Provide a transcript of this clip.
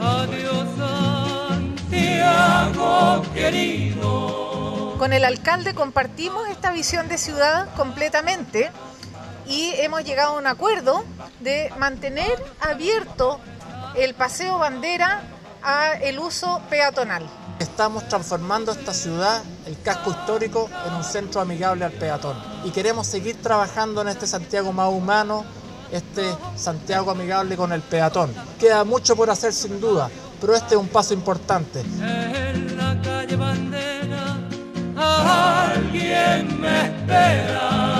Adiós Santiago querido. Con el alcalde compartimos esta visión de ciudad completamente y hemos llegado a un acuerdo de mantener abierto el paseo bandera a el uso peatonal. Estamos transformando esta ciudad, el casco histórico, en un centro amigable al peatón. Y queremos seguir trabajando en este Santiago más humano, este Santiago amigable con el peatón. Queda mucho por hacer sin duda, pero este es un paso importante. En la calle Bandera, alguien me espera.